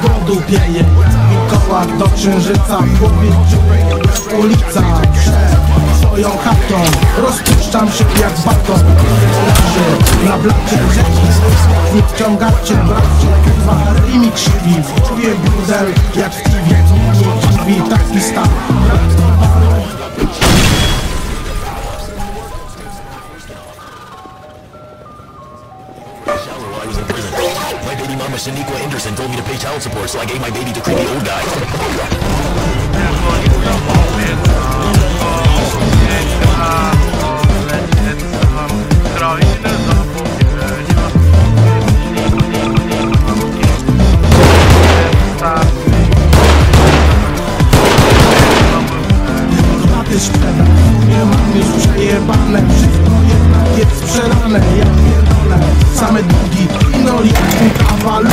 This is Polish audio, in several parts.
głodu pieje Mikołaj do księżyca dziury Ulica swoją chatą Rozpuszczam się jak baton Leży na blacie rzeki Nie wciągacie bracie Wary mi krzywi. W głowie brudel jak w Nie dziwi taki stan. shower baby mama, Shaniqua Anderson, told me to pay child support, so I gave my baby to creepy old guy. Wszystko jednak jest Ja pierdolę Same długi Inol jak kawalu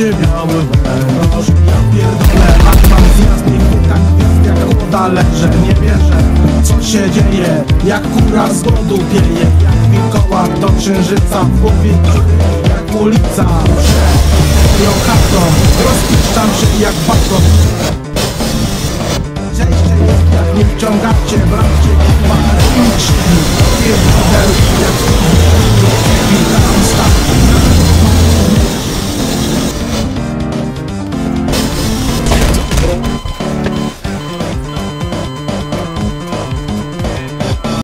Bo wiedzie biały węż Ja pierdolę, a mam zjazd Nie tak gwiazd jak chłoda leżę Nie wierzę, co się dzieje? Jak kura z głodu pieje Jak Mikołaj do księżyca W głowie jak ulica moją chatą Rozpuszczam się jak baton Zejście jest jak nie wciągacie bracie model jak